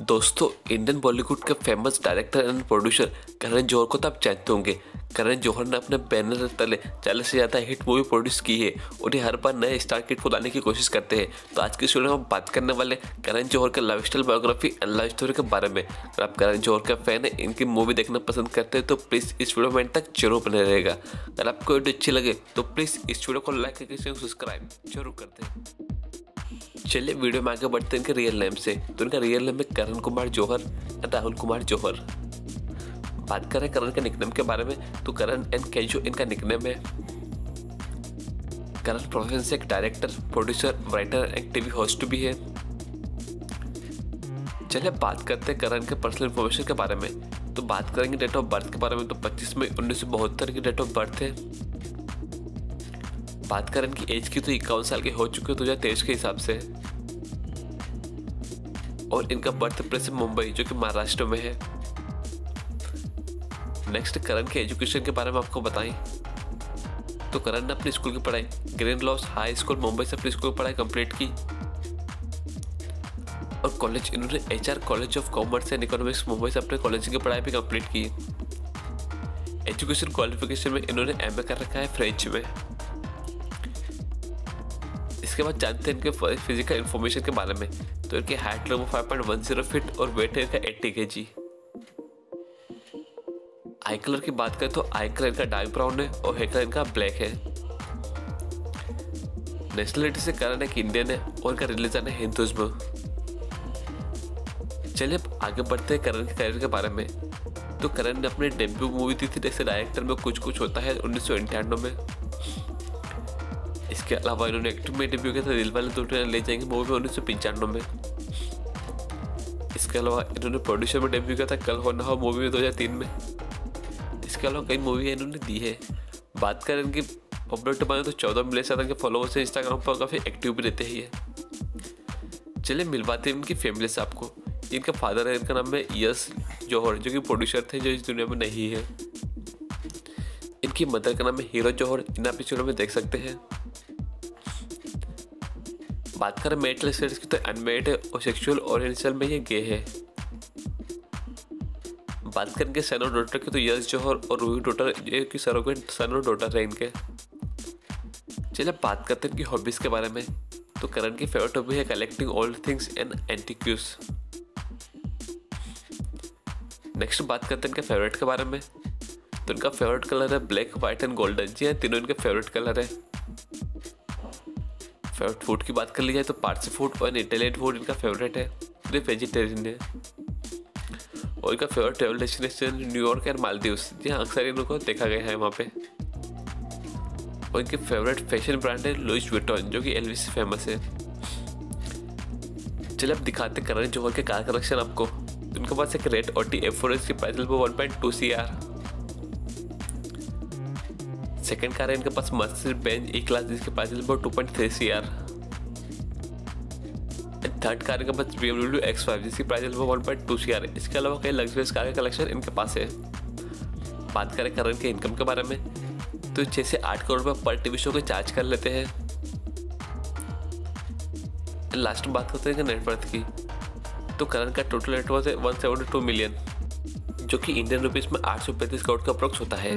दोस्तों इंडियन बॉलीवुड के famous director and producer Karan Johar को तो आप जानते होंगे। करण जौहर ने अपने बैनर तले चालीस से ज़्यादा हिट मूवी प्रोड्यूस की है। ये हर बार नए स्टार किट को लाने की कोशिश करते हैं। तो आज की वीडियो में हम बात करने वाले करण जौहर के lifestyle biography and life story के बारे में। अगर आप करण जौहर का फ़ैन है, इनकी मूवी देखना पसंद करते हैं तो प्लीज़ इस वीडियो में तक ज़रूर बने रहेगा। अगर आपको वीडियो अच्छी लगे तो प्लीज़ इस वीडियो को लाइक करके सब्सक्राइब ज़रूर करते हैं चलिए वीडियो में आगे बढ़ते हैं इनके रियल नेम से। तो इनका रियल नेम है करण कुमार जौहर राहुल कुमार जौहर। बात करें करण के निकनेम के बारे में तो करण एंड केजो इनका निकनेम है। करण प्रोफेशन से एक director producer writer and TV host भी है। चलिए बात करते हैं करण के पर्सनल इन्फॉर्मेशन के बारे में। तो बात करेंगे डेट ऑफ़ बर्थ के बारे में तो 25 मई उन्नीस की डेट ऑफ़ बर्थ है। बात करें इनकी एज की तो इक्यावन साल के हो चुके हैं, दो हज़ार तेईस के हिसाब से। और इनका बर्थ प्लेस मुंबई, जो कि महाराष्ट्र में है। नेक्स्ट करण के एजुकेशन के बारे में आपको बताएँ। तो करण ने अपनी स्कूल की पढ़ाई green lawns high school Mumbai से अपनी स्कूल की पढ़ाई कंप्लीट की। और कॉलेज इन्होंने HR college of commerce and economics Mumbai से अपने कॉलेज की पढ़ाई भी कंप्लीट की। एजुकेशन क्वालिफिकेशन में इन्होंने एम कर रखा है फ्रेंच में। इसके बाद जानते हैं इनके फ़िज़िकल इन्फॉर्मेशन के बारे में। तो इनकी हाइट लगभग five point one zero feet और वेट है इनका एट्टी के जी आई कलर की बात करें तो आई कलर इनका डार्क ब्राउन है और हेयर कलर इनका ब्लैक है। नेशनलिटी से कारण एक इंडियन है और इनका रिलीजन है हिंदुज्म चलिए अब आगे बढ़ते हैं करण के करियर के बारे में। तो करण ने अपनी डेब्यू मूवी दी थी, जैसे डायरेक्टर में कुछ कुछ होता है उन्नीस सौ में। इसके अलावा इन्होंने एक्टिंग में डेब्यू किया था दिल वाले दो ले जाएँगे मूवी में उन्नीस सौ पंचानवे में। इसके अलावा इन्होंने प्रोड्यूसर में डेब्यू किया था, कल होना हो मूवी में दो हज़ार तीन में। इसके अलावा कई मूवी इन्होंने दी है। बात करें इनकी पॉपुलर माने तो चौदह मिले से इनके फॉलोवर्स हैं इंस्टाग्राम पर काफ़ी एक्टिव भी रहते हैं ये। चलिए मिलवाते हैं इनकी फैमिली से आपको। इनका फादर है, इनका नाम है यस जौहर, जो कि प्रोड्यूसर थे, जो इस दुनिया में नहीं है। इनकी मदर का नाम है हीरो जौहर इन आप इस में देख सकते हैं। बात करें, मेटल स्टेटस की तो अनमेड है और सेक्सुअल ओरिएंटेशन में ये गे है। बात करेंगे सन और डॉटर की तो यश जौहर और रूही डॉटर, ये की सरोगेट सन और डॉटर है इनके। चलिए बात करते हैं इनकी हॉबीज़ के बारे में। तो करण की फेवरेट हॉबी है collecting old things and antiques next बात करते हैं इनके फेवरेट के बारे में। तो इनका फेवरेट कलर है ब्लैक व्हाइट एंड गोल्डन जी हाँ तीनों इनके फेवरेट कलर है। फेवरेट फ़ूड की बात कर ली जाए तो पार्सी फ़ूड और इटालियन फ़ूड इनका फेवरेट है। ये वेजिटेरियन है। और इनका favourite travel destination New York and Maldives जहाँ अक्सर इनको देखा गया है वहाँ पे। और इनके फेवरेट फ़ैशन ब्रांड है लुइस विटॉन जो कि एलविस से फ़ेमस है। चलिए अब दिखाते करण जौहर के कार कलेक्शन आपको। उनके पास एक रेड और टी एफ़ फोर की प्राइस लगभग one point two C R second car है, इनके पास मर्सिडीज बेंज ई क्लास जिसके प्राइस लगभग two point three C R third car इनके पास बी एमडब्ल्यू एक्स फाइव जिसकी प्राइस लगभग one point two C R है इसके अलावा कई लग्जरियस कार का कलेक्शन इनके पास है। बात करें करण के इनकम के बारे में तो छः से आठ करोड़ रुपये पर टीवी शो के चार्ज कर लेते हैं। लास्ट में बात करते हैं नेटवर्थ की। तो करण का टोटल नेटवर्थ है वन सेवेंटी टू मिलियन जो कि इंडियन रुपीज़ में आठ सौ पैंतीस करोड़ का अप्रोक्स होता है।